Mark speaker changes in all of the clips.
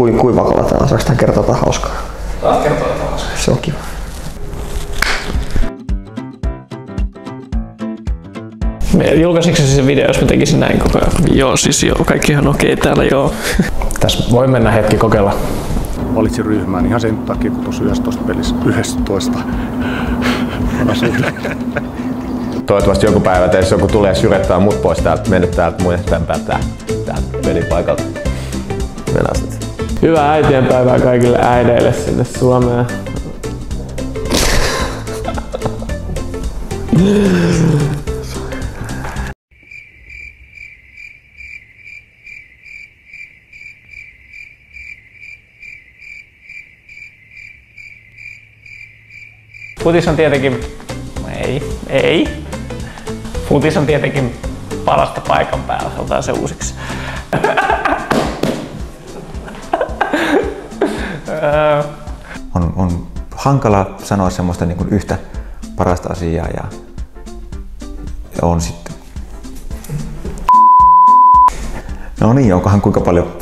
Speaker 1: Kui, kuiva kalataan, saaks tän kertoa jotain hauskaa?
Speaker 2: Taas kertoo jotain hauskaa.
Speaker 1: Se on kiva.
Speaker 3: Julkaisitko se video, jos mä tekisin näin koko ajan? Joo, siis joo, kaikki on okei okay täällä, joo.
Speaker 4: Tässä voi mennä hetki kokeilla. Valitsin ryhmään ihan sen takia, kun tuossa 11 pelissä 11
Speaker 5: Toivottavasti joku päivä teistä joku tulee syrettää mut pois täältä, mennyt täältä muiden täältä, täältä pelipaikalta. Mennään sitten.
Speaker 3: Hyvää äitienpäivää kaikille äideille sinne Suomeen. Futis on tietenkin... Ei, ei. Futis on tietenkin parasta paikan päällä, otetaan se uusiksi.
Speaker 6: on, on hankala sanoa semmoista niin kuin yhtä parasta asiaa ja, ja on sitten. No niin, onkohan kuinka paljon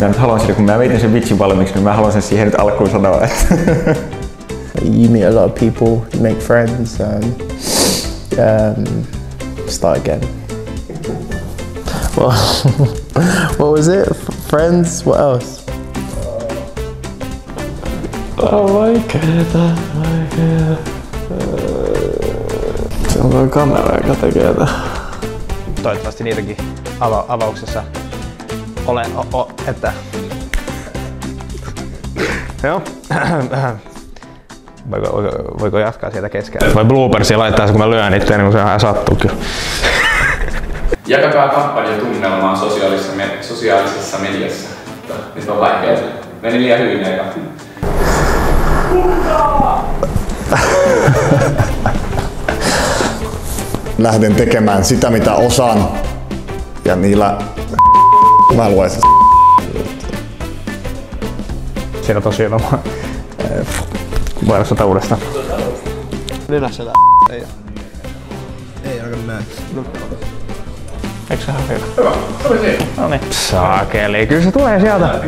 Speaker 6: Mä nyt haluan kun mä veitin sen vitsin valmiiksi, niin mä haluan sen siihen nyt alkuun sanoa, että
Speaker 7: you meet a lot of people, you make friends, and um, start again. Well, what was it? Friends? What else?
Speaker 3: Oh, vaikeeta, vaikeeta. Se on toi kamera, joka tekee tää.
Speaker 2: Toivottavasti niitäkin ava- avauksessa ole, o, o, että... Joo. Voiko, voiko, voiko jatkaa sieltä keskeltä? Voi bloopersia laittaa se, kun mä lyön itseäni, kun se ihan sattuu kyllä.
Speaker 8: Jakakaa kampanjatunnelmaa sosiaalisessa, me- sosiaalisessa mediassa. Nyt on vaikea. Meni liian hyvin eka.
Speaker 9: lähden tekemään sitä, mitä osaan. Ja niillä mä luen sen.
Speaker 2: Siinä on tosi hyvä. Voidaan ottaa uudestaan.
Speaker 7: Nenässä tää. Ei. Ei aika näin.
Speaker 3: Se ihan hyvä?
Speaker 8: Hyvä, se oli siinä.
Speaker 3: No niin.
Speaker 2: Saakeli, kyllä se tulee sieltä.